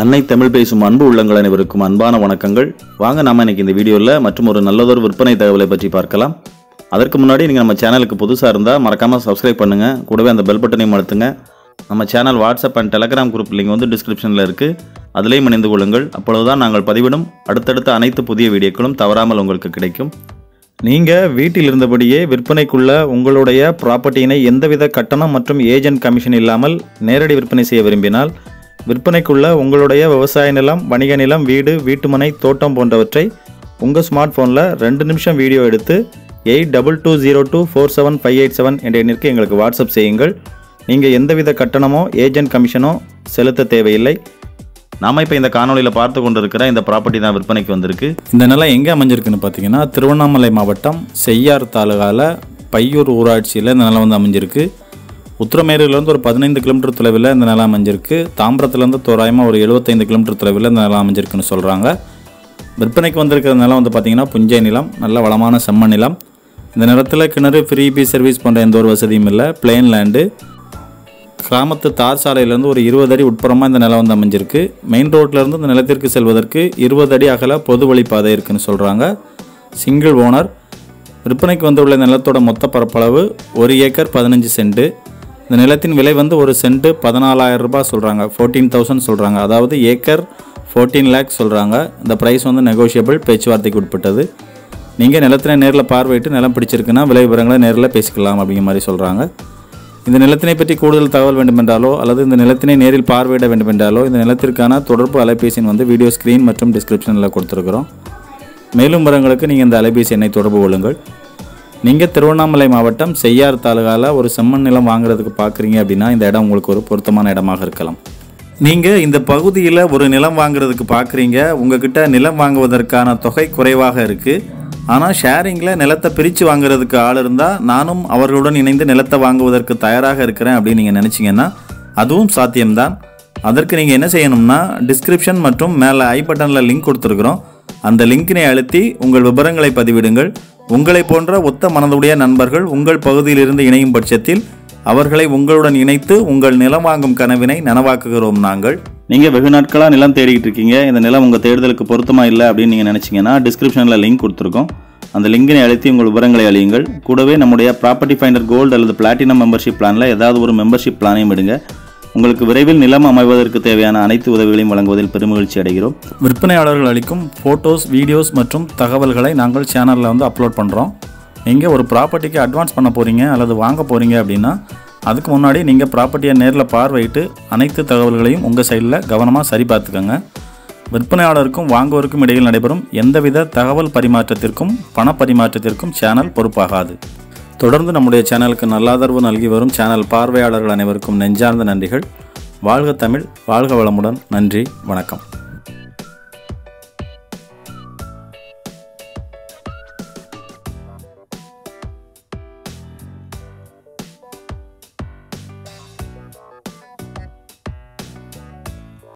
அன்னை தமிழ் பேசும் அன்பு உள்ளங்கள் அனைவருக்கும் அன்பான வணக்கங்கள். வாங்க நாம இன்னைக்கு இந்த வீடியோவில் மற்றும் ஒரு நல்லதொரு விற்பனை தகவலை பற்றி பார்க்கலாம். அதற்கு முன்னாடி நீங்கள் நம்ம சேனலுக்கு புதுசாக இருந்தால் மறக்காமல் சப்ஸ்கிரைப் பண்ணுங்கள் கூடவே அந்த பெல் பட்டனையும் அழுத்துங்க. நம்ம channel WhatsApp and Telegram group link வந்து டிஸ்கிரிப்ஷனில் இருக்குது அதிலையும் இணைந்து கொள்ளுங்கள். அப்பொழுதுதான் நாங்கள் பதிவிடும் அடுத்தடுத்த அனைத்து புதிய வீடியோக்களும் தவறாமல் உங்களுக்கு கிடைக்கும். நீங்கள் வீட்டில் இருந்தபடியே விற்பனைக்குள்ள உங்களுடைய ப்ராப்பர்ட்டியினை எந்தவித கட்டணம் மற்றும் ஏஜென்ட் கமிஷன் இல்லாமல் நேரடி விற்பனை செய்ய விரும்பினால் விற்பனைக்குள்ள உங்களுடைய விவசாய நிலம் வணிக நிலம் வீடு வீட்டுமனை தோட்டம் போன்றவற்றை உங்கள் ஸ்மார்ட் ஃபோனில் ரெண்டு நிமிஷம் வீடியோ எடுத்து eight double two zero two four seven five eight seven என்ற எண்ணிற்கு எங்களுக்கு வாட்ஸ்அப் செய்யுங்கள். நீங்கள் எந்தவித கட்டணமோ ஏஜென்ட் கமிஷனோ செலுத்த தேவையில்லை. நாம் இப்போ இந்த காணொலியில் பார்த்து கொண்டிருக்கிற இந்த ப்ராப்பர்ட்டி தான் விற்பனைக்கு வந்திருக்கு. இந்த நிலம் எங்கே அமைஞ்சிருக்குன்னு பார்த்தீங்கன்னா திருவண்ணாமலை மாவட்டம் செய்யார் தாலுகாவில் பையூர் ஊராட்சியில் இந்த நிலம் வந்து அமைஞ்சிருக்கு. உத்திரமேரூர்லேருந்து ஒரு பதினைந்து கிலோமீட்டர் தொலைவில் இந்த நிலம் அமைஞ்சிருக்கு. தாம்பரத்துலேருந்து தோராயமாக ஒரு எழுபத்தைந்து கிலோமீட்டர் தொலைவில் இந்த நிலம் அமைஞ்சிருக்குன்னு சொல்கிறாங்க விற்பனைக்கு வந்திருக்கிற நிலம் வந்து பார்த்திங்கன்னா புஞ்சை நிலம் நல்ல வளமான செம்ம நிலம். இந்த நிலத்தில் கிணறு ஃப்ரீ பி சர்வீஸ் போன்ற எந்த ஒரு வசதியும் இல்லை. Plain land. கிராமத்து தார் சாலையிலேருந்து ஒரு இருபது அடி உட்புறமாக இந்த நிலம் வந்து அமைஞ்சிருக்கு. மெயின் ரோட்லேருந்து இந்த நிலத்திற்கு செல்வதற்கு இருபது அடி அகல பொது வழிப்பாதை இருக்குன்னு சொல்கிறாங்க சிங்கிள் ஓனர். விற்பனைக்கு வந்துள்ள நிலத்தோட மொத்த பரப்பளவு ஒரு ஏக்கர் பதினஞ்சு சென்ட்டு. இந்த நிலத்தின் விலை வந்து ஒரு சென்ட் பதினாலாயிரம் ரூபாய் சொல்கிறாங்க ஃபோர்டீன் தௌசண்ட் சொல்கிறாங்க அதாவது ஏக்கர் ஃபோர்டீன் லேக்ஸ் சொல்கிறாங்க இந்த ப்ரைஸ் வந்து நெகோஷியபிள் பேச்சுவார்த்தைக்கு உட்பட்டது. நீங்கள் நிலத்தினை நேரில் பார்வையிட்டு நிலம் பிடிச்சிருக்குன்னா விலை விவரங்களை நேரில் பேசிக்கலாம் அப்படிங்கிற மாதிரி சொல்கிறாங்க இந்த நிலத்தினை பற்றி கூடுதல் தகவல் வேண்டுமென்றாலோ அல்லது இந்த நிலத்தினை நேரில் பார்வையிட வேண்டுமென்றாலோ இந்த நிலத்திற்கான தொடர்பு அலைபேசியின் வந்து வீடியோ ஸ்க்ரீன் மற்றும் டிஸ்கிரிப்ஷனில் கொடுத்துருக்குறோம். மேலும் விவரங்களுக்கு நீங்கள் இந்த அலைபேசி எண்ணை தொடர்பு கொள்ளுங்கள். நீங்கள் திருவண்ணாமலை மாவட்டம் செய்யார் தாலுகாவில் ஒரு செம்மண் நிலம் வாங்குறதுக்கு பார்க்குறீங்க அப்படின்னா இந்த இடம் உங்களுக்கு ஒரு பொருத்தமான இடமாக இருக்கலாம். நீங்கள் இந்த பகுதியில் ஒரு நிலம் வாங்குறதுக்கு பார்க்குறீங்க உங்ககிட்ட நிலம் வாங்குவதற்கான தொகை குறைவாக இருக்குது ஆனால் ஷேரிங்கில் நிலத்தை பிரித்து வாங்குறதுக்கு ஆள் இருந்தால் நானும் அவர்களுடன் இணைந்து நிலத்தை வாங்குவதற்கு தயாராக இருக்கிறேன் அப்படின்னு நீங்கள் நினச்சிங்கன்னா அதுவும் சாத்தியம்தான். அதற்கு நீங்கள் என்ன செய்யணும்னா டிஸ்கிரிப்ஷன் மற்றும் மேலே ஐ பட்டனில் லிங்க் கொடுத்துருக்குறோம். அந்த லிங்கினை அழுத்தி உங்கள் விவரங்களை பதிவிடுங்கள். உங்களை போன்ற ஒத்த மனதுடைய நண்பர்கள் உங்கள் பகுதியிலிருந்து இணையும் பட்சத்தில் அவர்களை உங்களுடன் இணைத்து உங்கள் நிலம் வாங்கும் கனவினை நனவாக்குகிறோம் நாங்கள். நீங்கள் வெகு நாட்களாக நிலம் தேடிக்கிட்டு இருக்கீங்க. இந்த நிலம் உங்கள் தேடுதலுக்கு பொருத்தமாக இல்லை அப்படின்னு நீங்கள் நினச்சிங்கன்னா டிஸ்கிரிப்ஷனில் லிங்க் கொடுத்துருக்கோம். அந்த லிங்கினை அழுத்தி உங்கள் விவரங்களை அழியுங்கள். கூடவே நம்முடைய ப்ராப்பர்ட்டி ஃபைண்டர் கோல்டு அல்லது பிளாட்டினம் மெம்பர்ஷிப் பிளானில் ஏதாவது ஒரு மெம்பர்ஷிப் பிளானையும் விடுங்க உங்களுக்கு விரைவில் நிலம் அமைவதற்கு தேவையான அனைத்து உதவிகளையும் வழங்குவதில் பெருமகிழ்ச்சி அடைகிறோம். விற்பனையாளர்கள் அளிக்கும் ஃபோட்டோஸ் வீடியோஸ் மற்றும் தகவல்களை நாங்கள் சேனலில் வந்து அப்லோட் பண்ணுறோம் நீங்கள் ஒரு ப்ராப்பர்ட்டிக்கு அட்வான்ஸ் பண்ண போகிறீங்க அல்லது வாங்க போகிறீங்க அப்படின்னா அதுக்கு முன்னாடி நீங்கள் ப்ராப்பர்ட்டியை நேரில் பார்வையிட்டு அனைத்து தகவல்களையும் உங்கள் சைடில் கவனமாக சரி பார்த்துக்கோங்க விற்பனையாளருக்கும் வாங்குவோருக்கும் இடையில் நடைபெறும் எந்தவித தகவல் பரிமாற்றத்திற்கும் பண பரிமாற்றத்திற்கும் சேனல் பொறுப்பாகாது. தொடர்ந்து நம்முடைய சேனலுக்கு நல்லாதரவு நல்கி வரும் சேனல் பார்வையாளர்கள் அனைவருக்கும் நெஞ்சார்ந்த நன்றிகள். வாழ்க தமிழ் வாழ்க வளமுடன். நன்றி வணக்கம்.